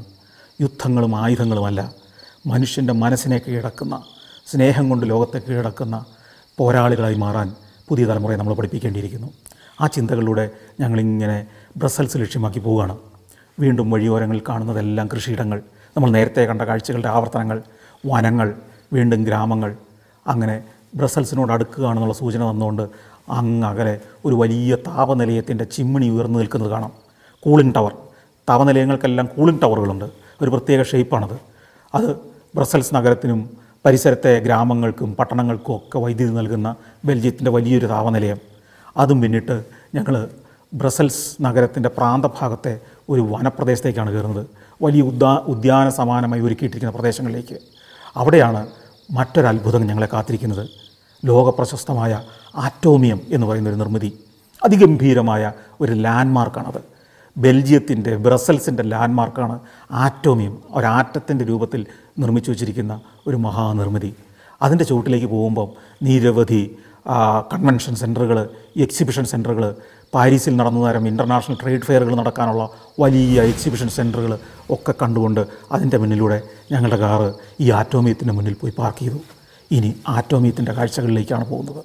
യുദ്ധങ്ങളും ആയുധങ്ങളുമല്ല മനുഷ്യന്റെ മനസ്സിനെ കീഴടക്കുന്ന സ്നേഹം കൊണ്ട് ലോകത്തെ കീഴടക്കുന്ന പോരാളികളായി മാറാൻ പുതിയ തലമുറയെ നമ്മൾ പഠിപ്പിക്കേണ്ടിയിരിക്കുന്നു. ആ ചിന്തകളിലൂടെ ഞങ്ങളിങ്ങനെ ബ്രസൽസ് ലക്ഷ്യമാക്കി പോവുകയാണ്. വീണ്ടും വഴിയോരങ്ങളിൽ കാണുന്നതെല്ലാം കൃഷിയിടങ്ങൾ നമ്മൾ നേരത്തെ കണ്ട കാഴ്ചകളുടെ ആവർത്തനങ്ങൾ വനങ്ങൾ വീണ്ടും ഗ്രാമങ്ങൾ. അങ്ങനെ ബ്രസൽസിനോട് അടുക്കുകയാണെന്നുള്ള സൂചന വന്നുകൊണ്ട് അങ്ങ് അകലെ ഒരു വലിയ താപനിലയത്തിന്റെ ചിമ്മിണി ഉയർന്നു നിൽക്കുന്നത് കാണാം. Cooling tower. താപനിലയങ്ങൾക്കെല്ലാം കൂളിംഗ് ടവറുകളുണ്ട്. ഒരു പ്രത്യേക ഷേപ്പാണത്. അത് ബ്രസൽസ് നഗരത്തിനും പരിസരത്തെ ഗ്രാമങ്ങൾക്കും പട്ടണങ്ങൾക്കും ഒക്കെ വൈദ്യുതി നൽകുന്ന ബെൽജിയത്തിന്റെ വലിയൊരു താപനിലയം. അതും പിന്നിട്ട് ഞങ്ങൾ ബ്രസൽസ് നഗരത്തിന്റെ പ്രാന്തഭാഗത്തെ ഒരു വനപ്രദേശത്തേക്കാണ് കയറുന്നത്. വലിയ ഉദ്യാ ഉദ്യാന സമാനമായി ഒരുക്കിയിട്ടിരിക്കുന്ന പ്രദേശങ്ങളിലേക്ക്. അവിടെയാണ് മറ്റൊരത്ഭുതം ഞങ്ങളെ കാത്തിരിക്കുന്നത്. ലോകപ്രശസ്തമായ ആറ്റോമിയം എന്ന് പറയുന്നൊരു നിർമ്മിതി. അതിഗംഭീരമായ ഒരു ലാൻഡ്മാർക്കാണത്. ബെൽജിയത്തിന്റെ ബ്രസൽസിന്റെ ലാൻഡ്മാർക്കാണ് ആറ്റോമിയം ഒരാറ്റത്തിന്റെ രൂപത്തിൽ നിർമ്മിച്ചു വച്ചിരിക്കുന്ന ഒരു മഹാനിർമ്മിതി. അതിന്റെ ചുവട്ടിലേക്ക് പോകുമ്പം നിരവധി കൺവെൻഷൻ സെന്ററുകൾ എക്സിബിഷൻ സെന്ററുകൾ പാരീസിൽ നടന്ന തരം ഇന്റർനാഷണൽ ട്രേഡ് ഫെയറുകൾ നടക്കാനുള്ള വലിയ എക്സിബിഷൻ സെന്ററുകൾ ഒക്കെ കണ്ടുകൊണ്ട് അതിന്റെ മുന്നിലൂടെ ഞങ്ങളുടെ കാറ് ഈ ആറ്റോമിയത്തിന്റെ മുന്നിൽ പോയി പാർക്ക് ചെയ്തു. ഇനി ആറ്റോമിയത്തിന്റെ കാഴ്ചകളിലേക്കാണ് പോകുന്നത്.